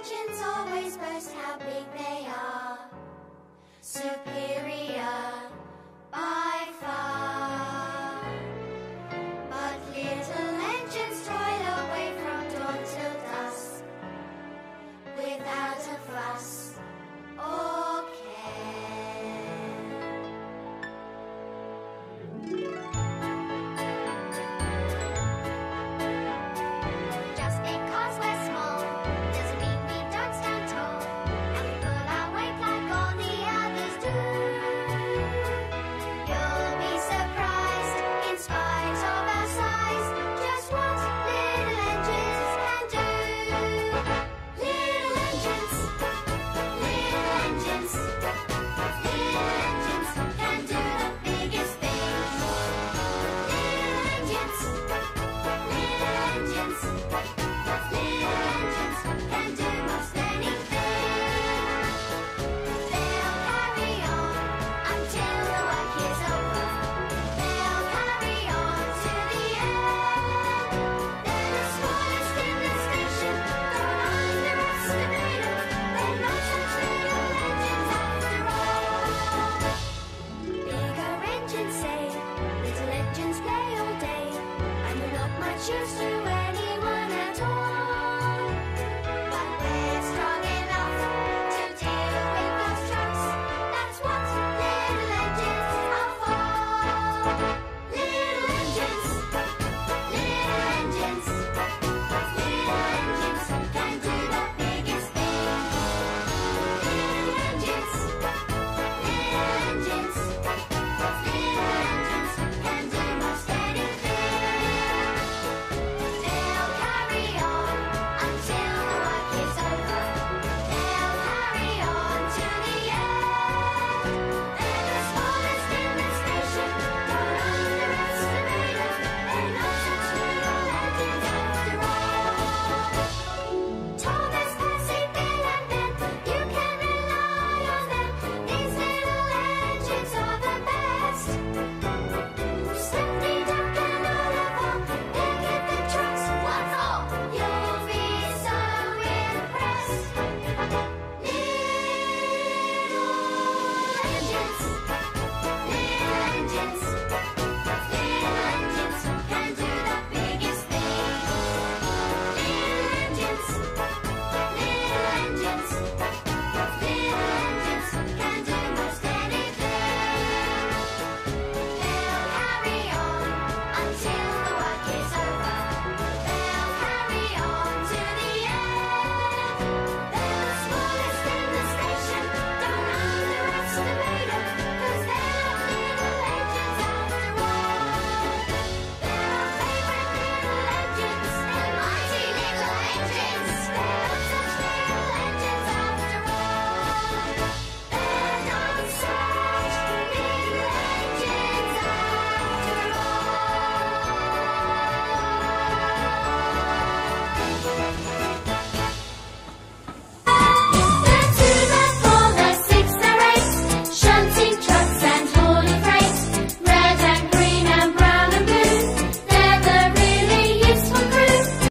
engines always boast how big they